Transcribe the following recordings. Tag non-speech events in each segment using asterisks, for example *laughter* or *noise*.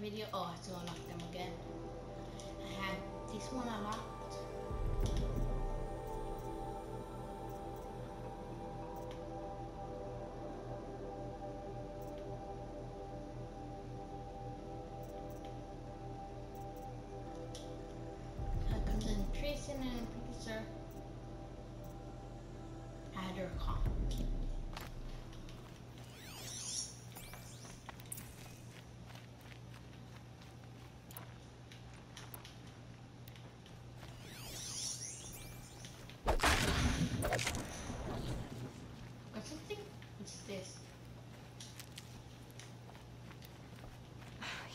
video. Oh, I have to unlock them again. I had this one unlocked.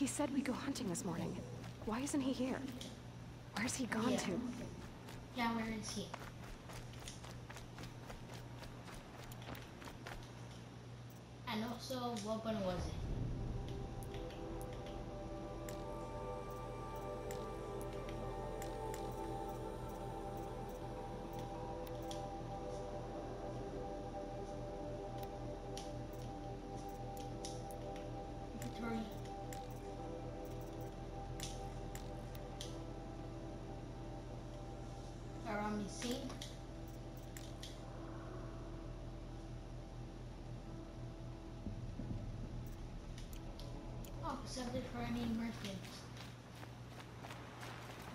He said we go hunting this morning. Why isn't he here? Where's he gone Yeah. to? Yeah, where is he? And also, what one was it? Accepted for any merchants.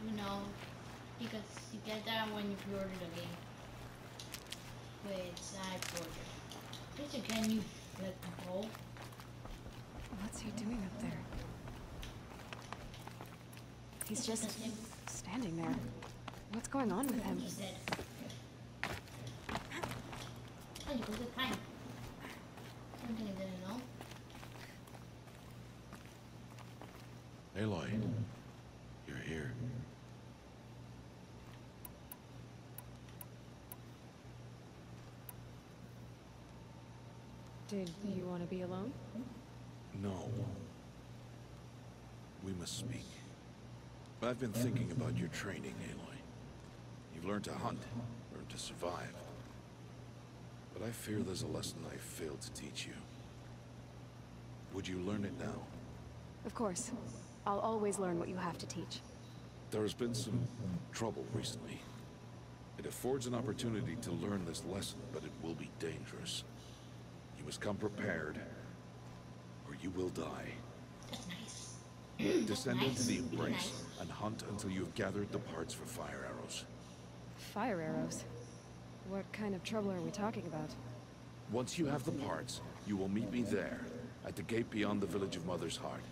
You know, because you get that when you pre-order the game. Wait, side order. Please can you flip the hole. What's he doing up there? He's just standing there. What's going on with him? Oh, you was a time. Something I didn't know. Aloy, you're here. Did you want to be alone? No. We must speak. I've been thinking about your training, Aloy. You've learned to hunt, learned to survive. But I fear there's a lesson I failed to teach you. Would you learn it now? Of course. I'll always learn what you have to teach. There has been some trouble recently. It affords an opportunity to learn this lesson, but it will be dangerous. You must come prepared, or you will die. That's nice. Descend nice. into the embrace nice. and hunt until you have gathered the parts for fire arrows. Fire arrows. What kind of trouble are we talking about? Once you have the parts, you will meet me there, at the gate beyond the village of Mother's Heart.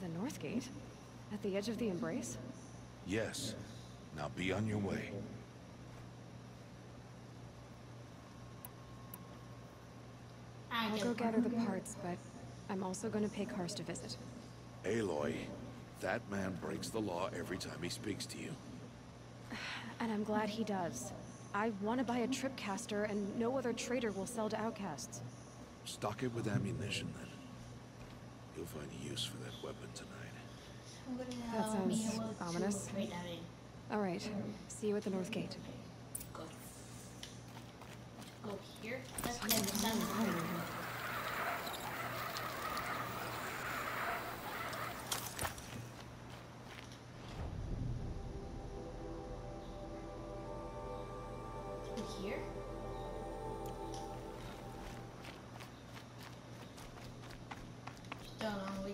The North Gate? At the edge of the Embrace? Yes. Now be on your way. I I'll go gather the parts, but I'm also going to pay Karst a visit. Aloy, that man breaks the law every time he speaks to you. *sighs* And I'm glad he does. I want to buy a tripcaster, and no other trader will sell to outcasts. Stock it with ammunition, then. You'll find use for that weapon tonight. That sounds ominous. trade that in. All right. See you at the North Gate. Go. Go here. That's the Something's understand.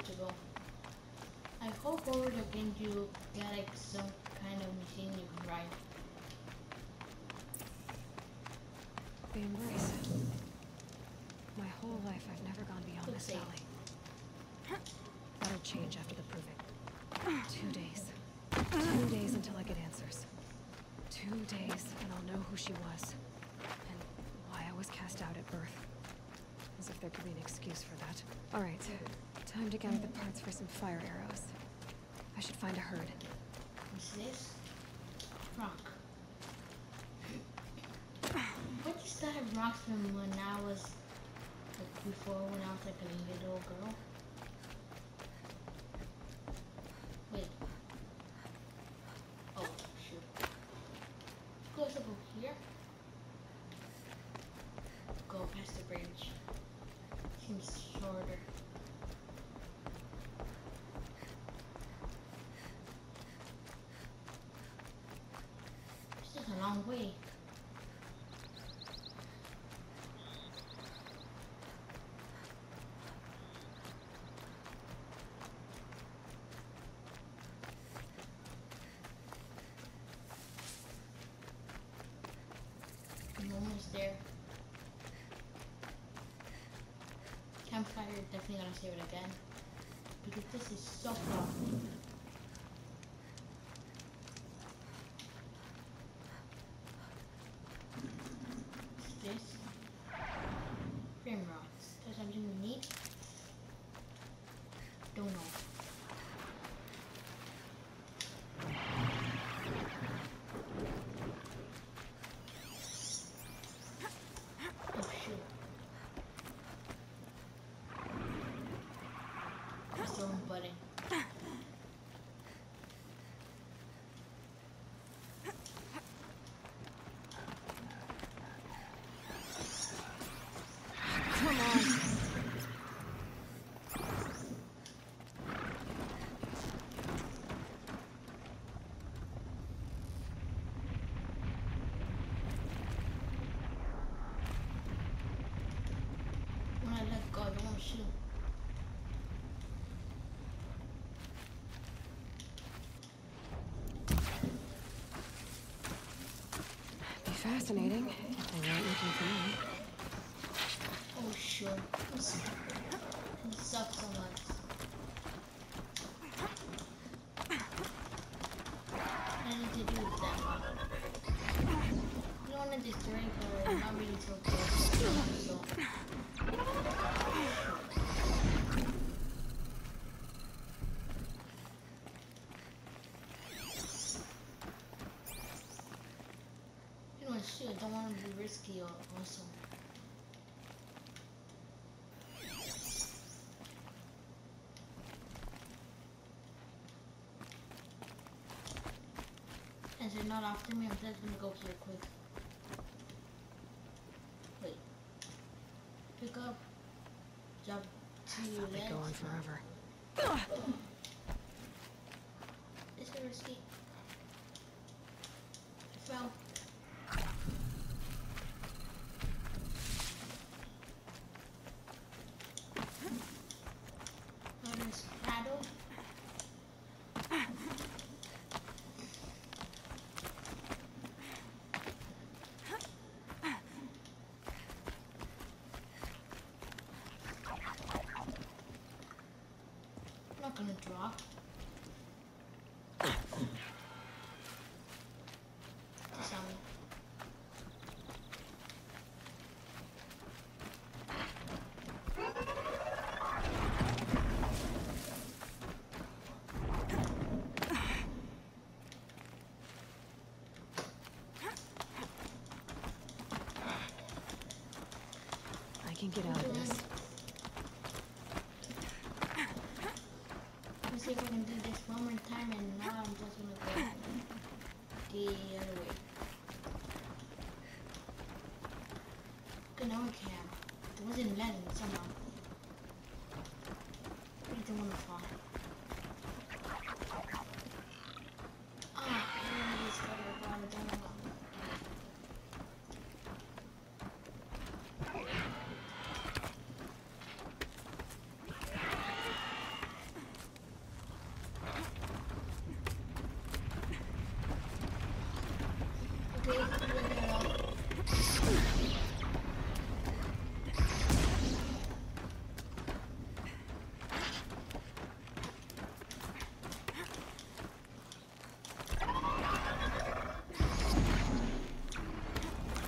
Still a long way to go. I hope over the game you get like some kind of machine you can ride. The Embrace. My whole life, I've never gone beyond Let's this valley. That'll change after the proving. Two days. Two days until I get answers. Two days, and I'll know who she was. And why I was cast out at birth. As if there could be an excuse for that. Alright, time to gather the parts for some fire arrows. I should find a herd. What's this? Rock. What is that rock from when I was like before when I was like a little girl? awake. Almost there. Campfire, definitely gonna save it again. Because this is so fun. Let go, I don't want to shoot. Be fascinating if they weren't looking for me. Oh sure. This sucks so much. I need to do with that. You don't want to destroy it, but not really so close. So. You know, shoot, I don't want to be risky al- also. As they're not after me, I'm just gonna go here quick. Wait. Pick up. Jump to your left. go on forever. Is it risky? I fell. On this paddle. Me. I can get out of this. Let's see if I can do this one more time and now I'm just gonna go the other way. Okay, now I can. It wasn't me somehow. I don't wanna fall. Ah, I just got it down, down, down. Okay, we're gonna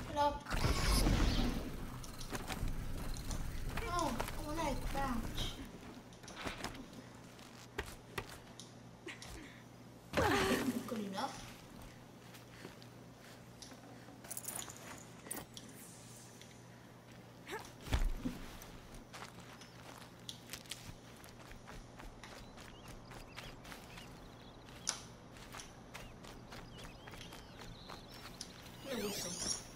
Hello. Oh, I wanna crouch. Good enough. Here we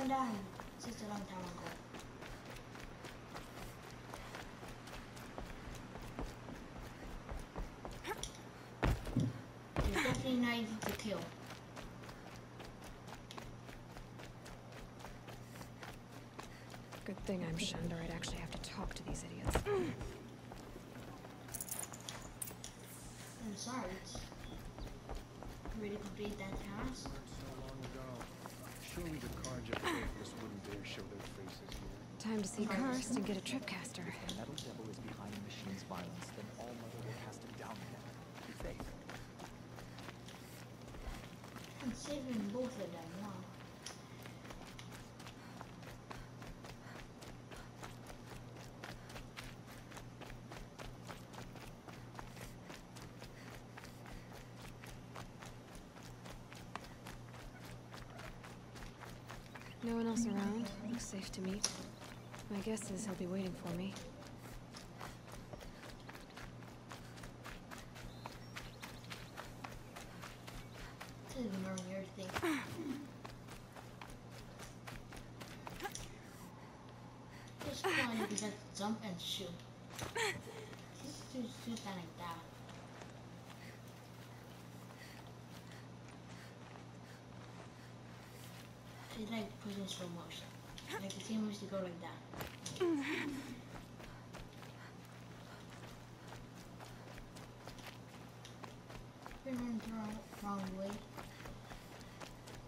Gundam. Since a long time ago. They're definitely not easy to kill. Good thing I'm shunned or I'd actually have to talk to these idiots. I'm sorry. Ready to complete that task. So long ago. Surely the Carja faithless wouldn't dare show their faces here. Time to see Karst and get a tripcaster. If the Metal Devil is behind the machine's violence, then All Mother will cast him down again. Faith. I'm saving both of them now. No one else around. Looks safe to meet. My guess is he'll be waiting for me. This is ignoring everything. Just trying to just jump and shoot. Just do do that like that. Pushing slow motion. Like the team used to go like that. Been the wrong, wrong way.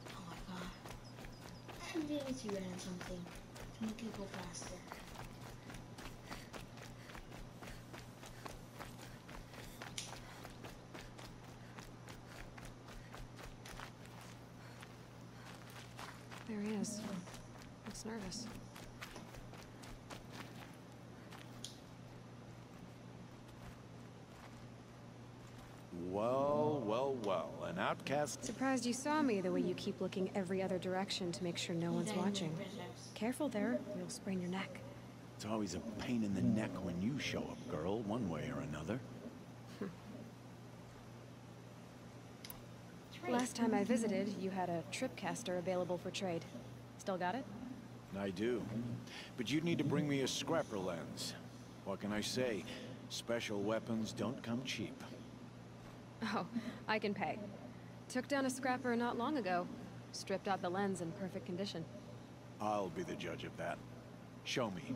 Oh my god. I really to run something to make it go faster. There he is. Looks nervous. Well, well, well. An outcast. Surprised you saw me the way you keep looking every other direction to make sure no one's watching. Careful there, you'll sprain your neck. It's always a pain in the neck when you show up, girl, one way or another. Last time I visited, you had a tripcaster available for trade. Still got it? I do. But you'd need to bring me a scrapper lens. What can I say? Special weapons don't come cheap. *laughs* Oh, I can pay. Took down a scrapper not long ago. Stripped out the lens in perfect condition. I'll be the judge of that. Show me.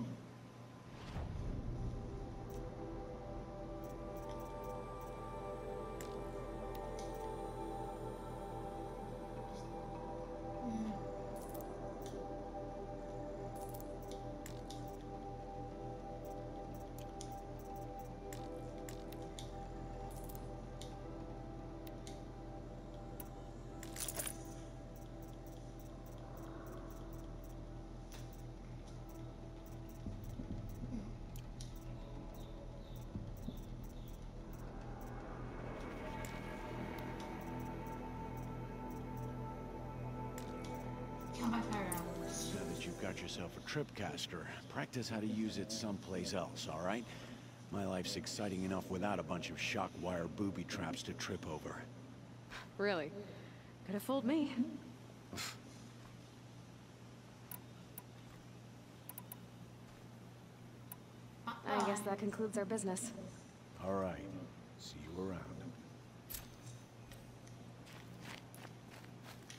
Got yourself a tripcaster, practice how to use it someplace else, all right? My life's exciting enough without a bunch of shock wire booby traps to trip over. Really? Could have fooled me. I guess that concludes our business. All right. See you around.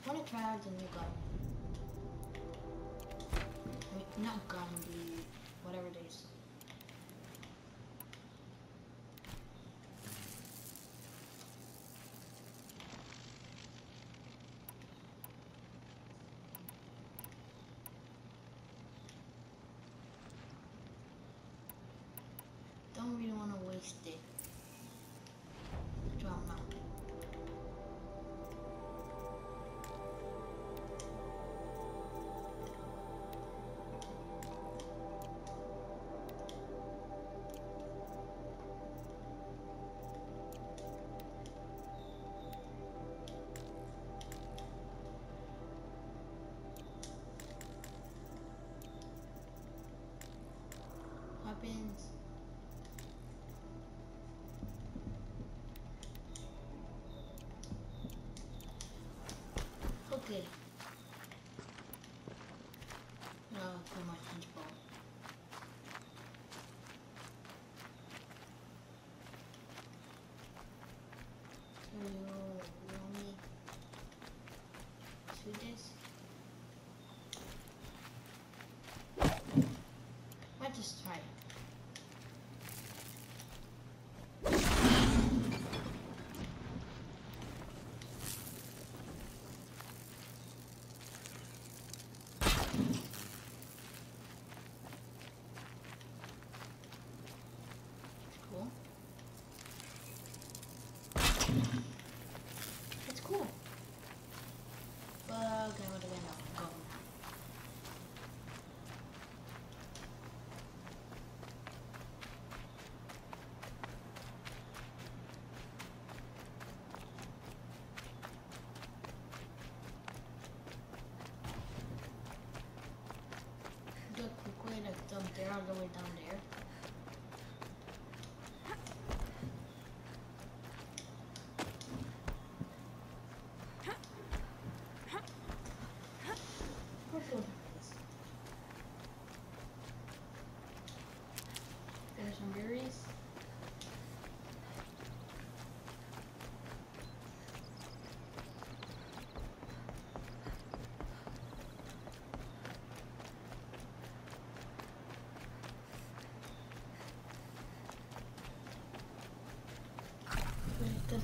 I want to try out the not gun, the whatever it is. Don't really want to waste it.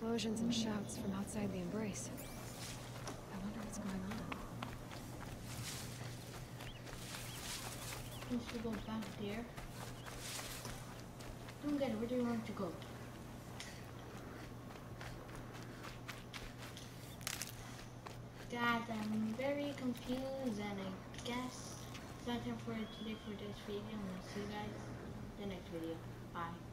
Explosions and shouts from outside the embrace. I wonder what's going on. Needs to go back there. Don't get it. Where do you want to go? Guys, I'm very confused and I guess not time for today for this video. I'm gonna see you guys in the next video. Bye.